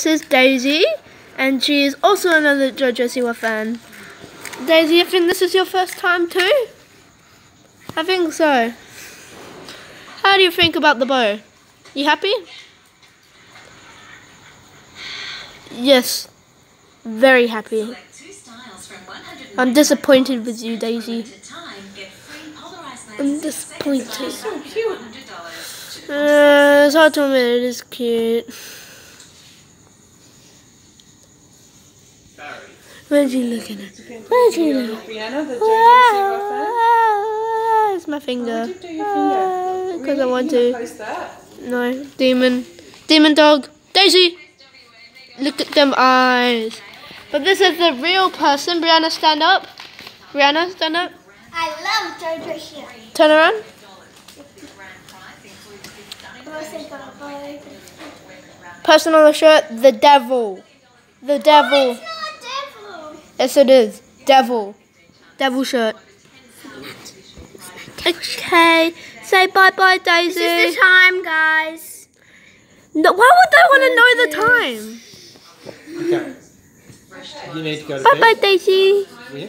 This is Daisy, and she is also another JoJo Siwa fan. Daisy, I think this is your first time too? I think so. How do you think about the bow? You happy? Yes, very happy. I'm disappointed with you, Daisy. I'm disappointed. Uh, it's hard to admit it is cute. Where's he looking at? Where's he looking at? Brianna, the JoJo Siwa. Ah, It's my finger. would you do your finger? Because I want to. gonna Post that. No, demon. Demon dog. Daisy! Look at them eyes. But this is the real person. Brianna, stand up. Brianna, stand up. I love JoJo here. Turn around. Person on the shirt, the devil. The devil. It's devil. Yes, it is. Devil. Devil shirt. Okay. Say bye bye, Daisy. This is the time, guys. No, why would they want to know the time? Okay. You need to go to Bye bed. bye, Daisy. Yeah?